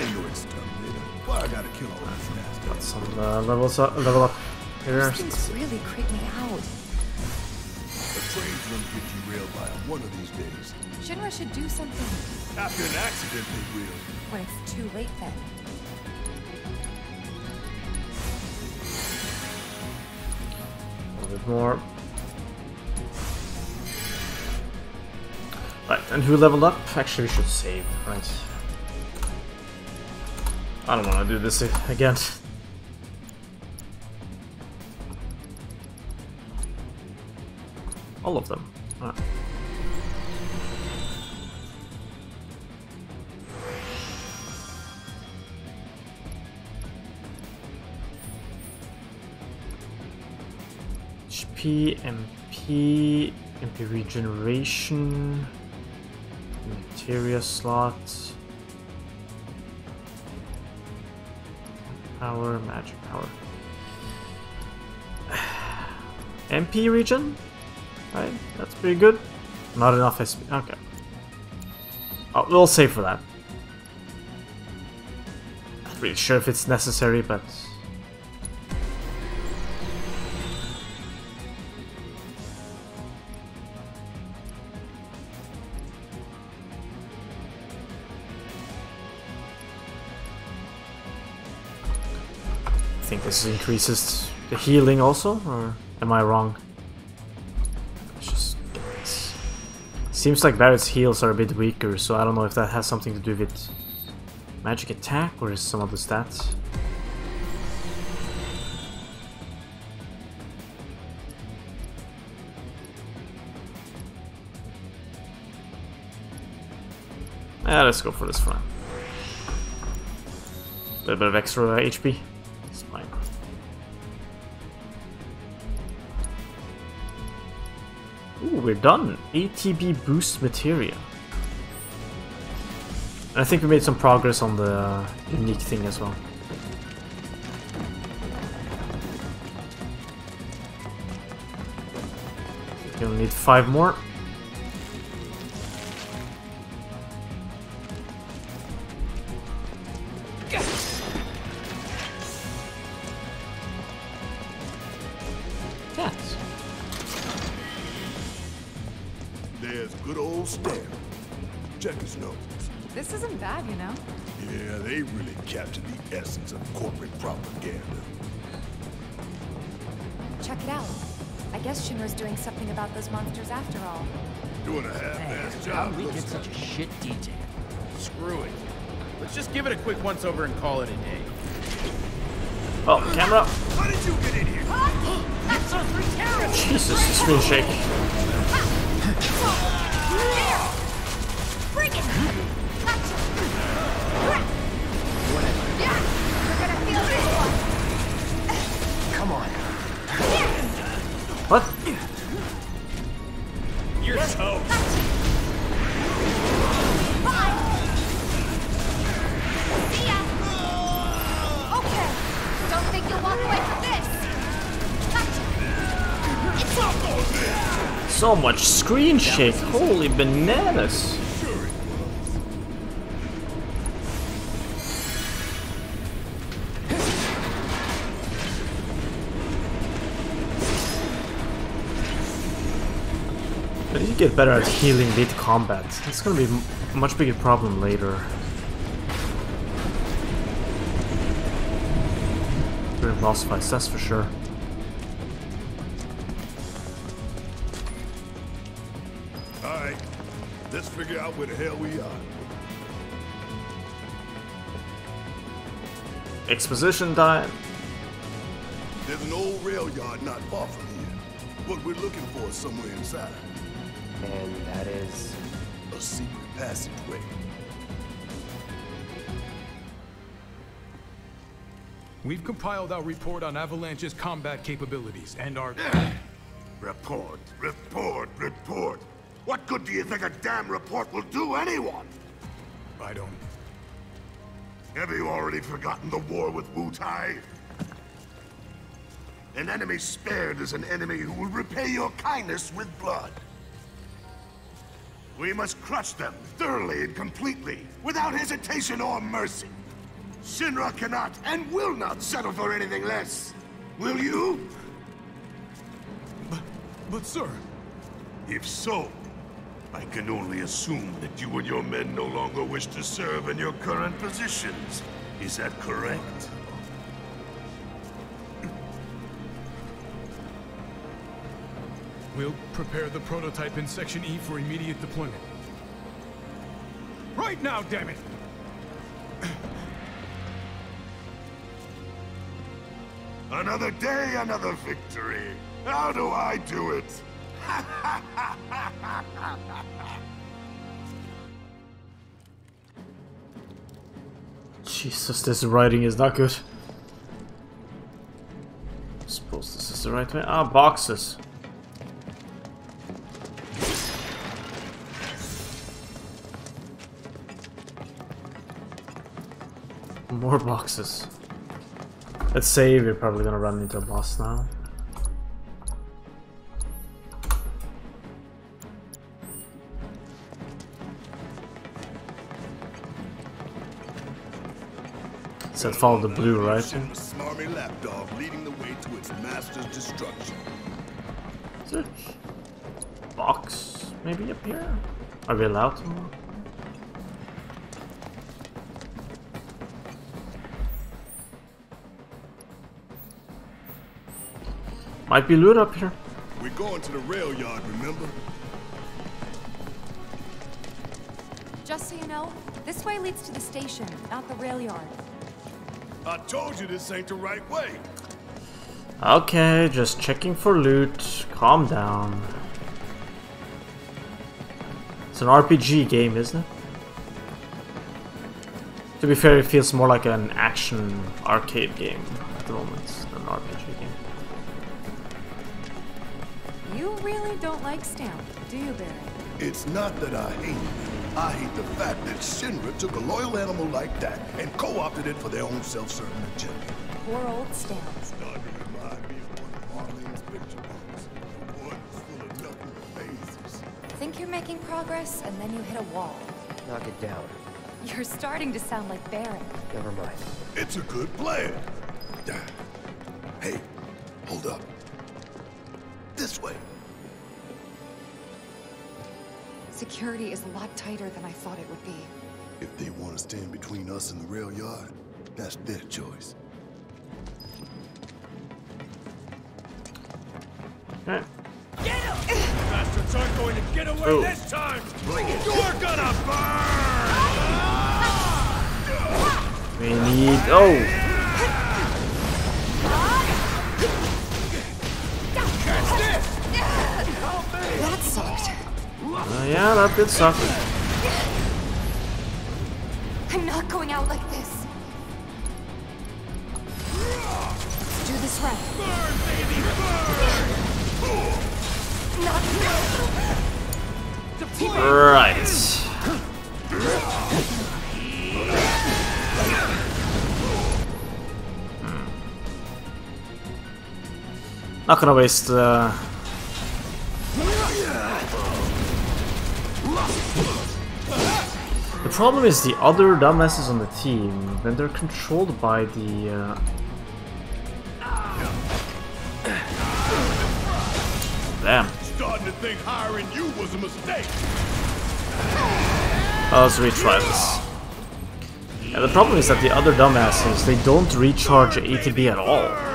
I know it's Terminator. Why I gotta kill all these nasty Got some uh, levels up, level up here. These things really creep me out. The train's gonna get derailed by 'em one of these days. Shinra should do something. After an accident, they will. When it's too late then. A little bit more. Right, and who leveled up? Actually, we should save, right? I don't want to do this again. All of them. Right. HP, MP, MP regeneration, materia slot, power, magic power. MP region? Right, that's pretty good. Not enough SP. Okay. Oh, we'll save for that. Not really sure if it's necessary, but this increases the healing also, or am I wrong? Seems like Barret's heals are a bit weaker, so I don't know if that has something to do with magic attack or is some other stats. Yeah, let's go for this one. A little bit of extra HP. Done. ATB boost materia. I think we made some progress on the uh, unique thing as well. We only need five more. Cats. There's good. Check his nose. This isn't bad, you know? Yeah, they really captured the essence of corporate propaganda. Check it out. I guess Shinra's doing something about those monsters after all. Doing a half-ass How job. did we get such a shit detail? Screw it. Let's just give it a quick once over and call it a day. Oh, camera! How did you get in here? That's so Jesus, the screen shake. Bring it! What? You're toast. Bye! Okay, don't think you'll walk away from this! Gotcha! It's all So much screen shake. Holy bananas. Get better at healing mid combat. It's gonna be a much bigger problem later. During boss fights, that's for sure. All right, let's figure out where the hell we are. Exposition time. There's an old rail yard not far from here. What we're looking for is somewhere inside. And that is. A secret passageway. We've compiled our report on Avalanche's combat capabilities and our... Report, report, report. What good do you think a damn report will do anyone? I don't... Have you already forgotten the war with Wutai? An enemy spared is an enemy who will repay your kindness with blood. We must crush them thoroughly and completely, without hesitation or mercy. Shinra cannot and will not settle for anything less. Will you? But but sir, If so, I can only assume that you and your men no longer wish to serve in your current positions. Is that correct? We'll prepare the prototype in Section E for immediate deployment. Right now, damn it! Another day, another victory. How do I do it? Jesus, this writing is not good. I Suppose this is the right way. Ah, boxes. More boxes. Let's say we're probably gonna run into a boss now. Said follow the blue, right? Smarmy lapdog leading the way to its master's destruction. A box maybe up here? Are we allowed to? Might be loot up here. We're going to the rail yard, remember? Just so you know, this way leads to the station, not the rail yard. I told you this ain't the right way. Okay, just checking for loot. Calm down. It's an RPG game, isn't it? To be fair, it feels more like an action arcade game at the moment than an RPG game. You really don't like Stamp, do you, Barry? It's not that I hate it. I hate the fact that Shinra took a loyal animal like that and co-opted it for their own self-serving agenda. Poor old Stamp. Starting to remind me of one of Marlene's picture books. The one full of nothing but phases. Think you're making progress, and then you hit a wall. Knock it down. You're starting to sound like Baron. Never mind. It's a good plan. Hey, hold up. This way. Security is a lot tighter than I thought it would be. If they want to stand between us and the rail yard, that's their choice. Okay. Bastards aren't going to get away Oh. this time! You're gonna burn! We need. Oh! Uh, yeah, that did suck. I'm not going out like this. Let's do this right. Not Right. Not gonna waste. Uh... The problem is the other dumbasses on the team, when they're controlled by the. Uh... Damn. Starting to think hiring you was a mistake. Oh, let's retry this. Yeah, the problem is that the other dumbasses, they don't recharge ATB at all.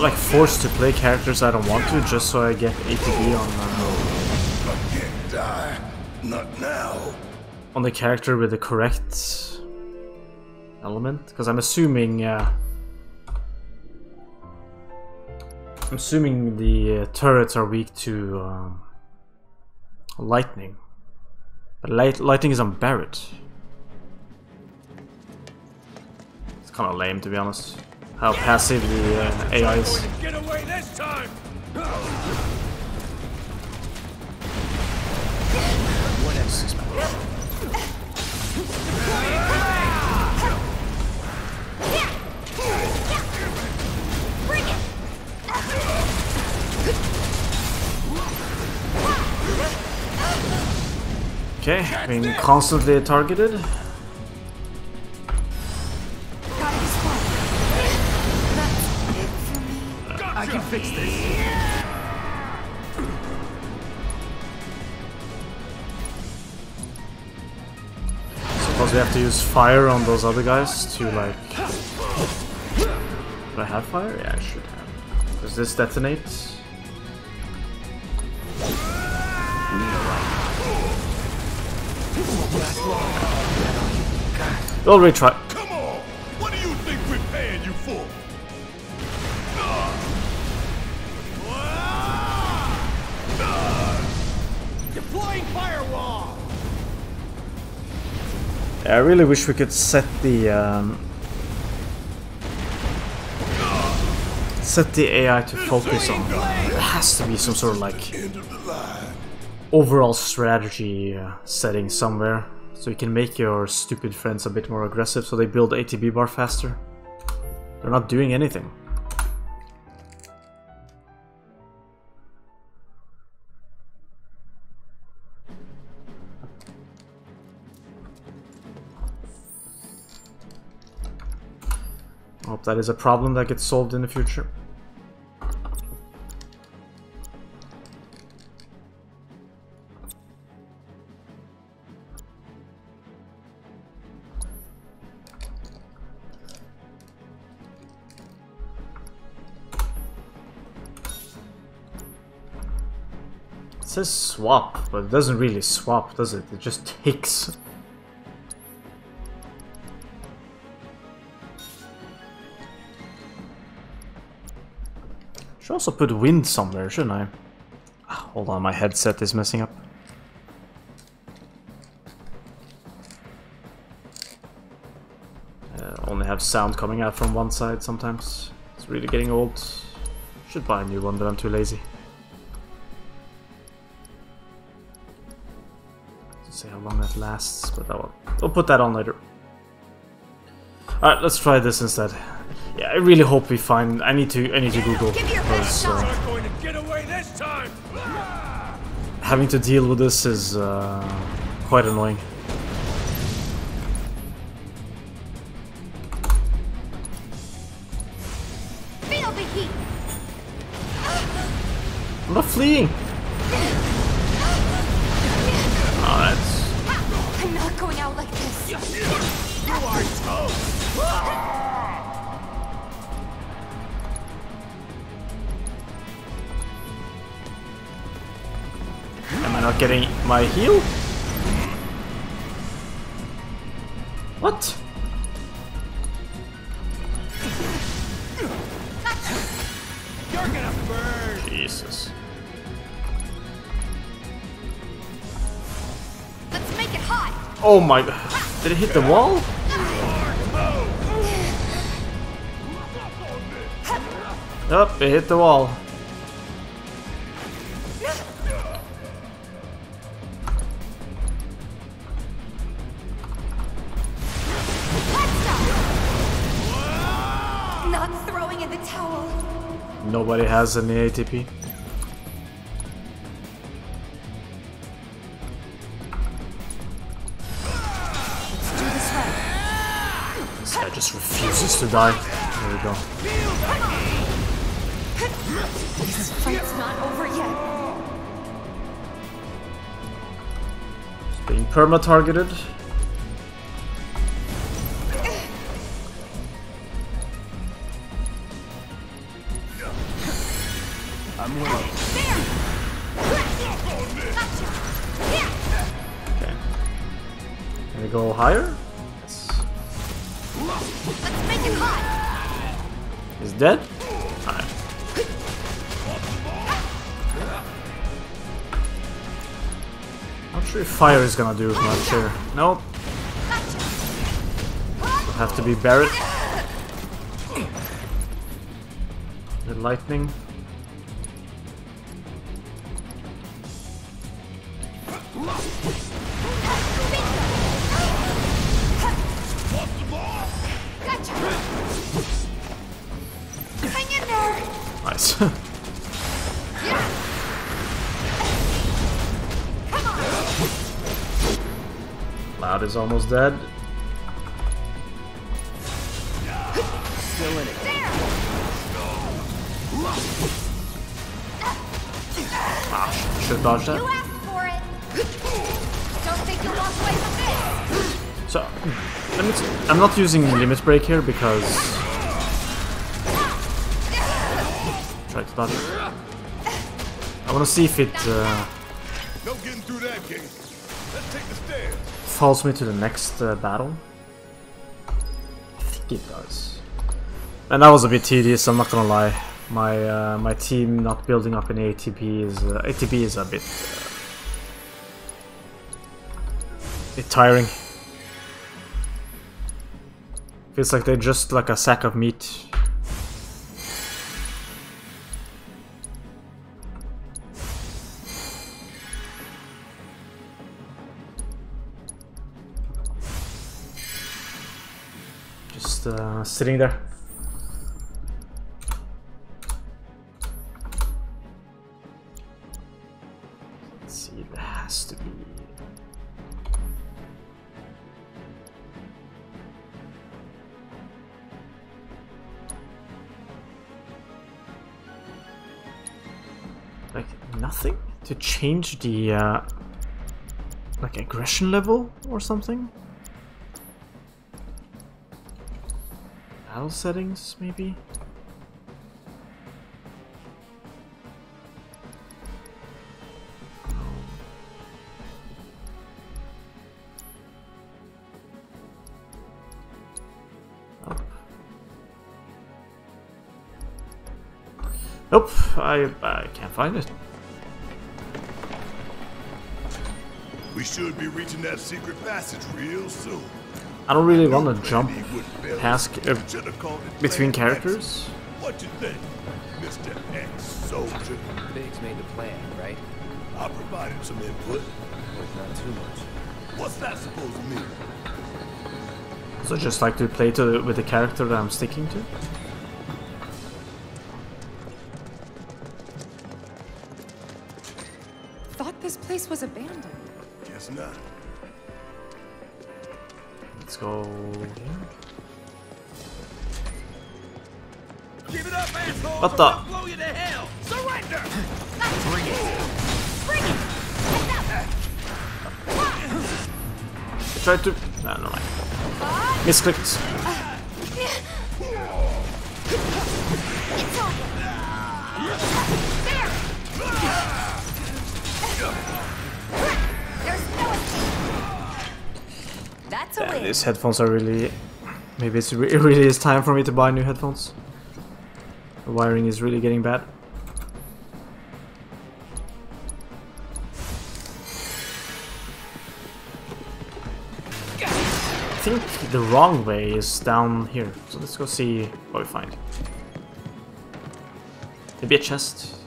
Like forced to play characters I don't want to just so I get ATB on uh. Not now. on the character with the correct element. Because I'm assuming uh, I'm assuming the uh, turrets are weak to um, lightning. But light lightning is on Barret. It's kind of lame to be honest how passive the uh, AI is. Okay, being constantly targeted. Fix this. Suppose we have to use fire on those other guys to like. Do I have fire? Yeah, I should have. Does this detonate? We'll retry. I really wish we could set the um, set the AI to focus on. There has to be some sort of like overall strategy uh, setting somewhere, so you can make your stupid friends a bit more aggressive, so they build ATB bar faster. They're not doing anything. Hope that is a problem that gets solved in the future. It says swap, but it doesn't really swap, does it? It just takes. Should also put wind somewhere, shouldn't I? Ah, Hold on, my headset is messing up. Uh, only have sound coming out from one side sometimes. It's really getting old. Should buy a new one, but I'm too lazy. To say how long that lasts, but that one. We'll put that on later. Alright, let's try this instead. Yeah, I really hope we find. I need to. I need to Google because uh, Not going to get away this time! having to deal with this is uh, quite annoying. Feel the heat. I'm not fleeing. Oh, I'm not going out like this. You are toast! I not getting my heal? What? You're gonna burn. Jesus. Let's make it hot. Oh my god. Did it hit the wall? Yup, it hit the wall. Nobody has any ATB. Let's do this right. Guy just refuses to die. There we go. This fight's not over yet. It's being perma higher? Yes. Let's make it hot. He's dead? Alright. Not sure if fire is gonna do much here. Nope. Will have to be Barret. The lightning. Is almost dead. Still in it. Ah, should dodge that. asked for it. Don't think you'll walk away from this. So, let me t- I'm not using limit break here because try to dodge it. I want to see if it uh, No getting through that gate. Let's take the stairs. Falls me to the next uh, battle. I think it does. And that was a bit tedious. I'm not gonna lie. My uh, my team not building up in ATB is uh, ATB is a bit uh, bit tiring. Feels like they're just like a sack of meat. Uh, sitting there. Let's see, there has to be. Like nothing to change the uh, like aggression level or something. Battle settings, maybe? Nope. Nope, I, I can't find it. We should be reaching that secret passage real soon. I don't really want to jump Maybe it wouldn't fail. past uh, Should've called it between characters. What you think, Mr. X-Soldier? Biggs made the plan, right? I provided some input. Hope not too much. What's that supposed to mean? So just like to play to with the character that I'm sticking to. Up, asshole! What the- I'll blow you to hell! Surrender! Bring it. I tried to. No, no, mind. Misclicked. It's over. There. There's no. That's a Yeah, these headphones are really. Maybe it's re- it really is time for me to buy new headphones. The wiring is really getting bad. I think the wrong way is down here. So let's go see what we find. Maybe a chest.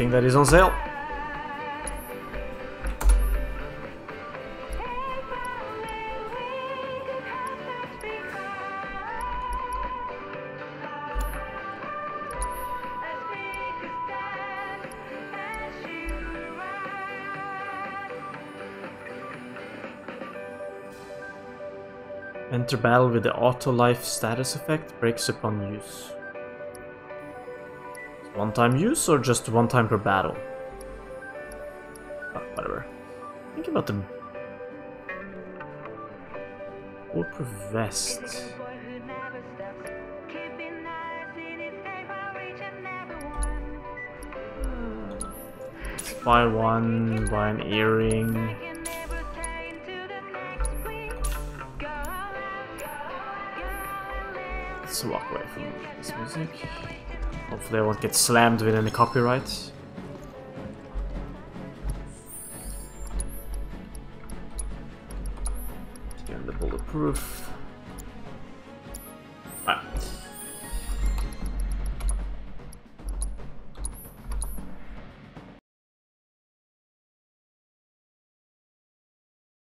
Everything that is on sale. Enter battle with the auto life status effect breaks upon use. One time use or just one time per battle? Oh, whatever. Think about them. Bulletproof vest. Buy one, buy an earring. Let's walk away from this music. Hopefully I won't get slammed with any copyright.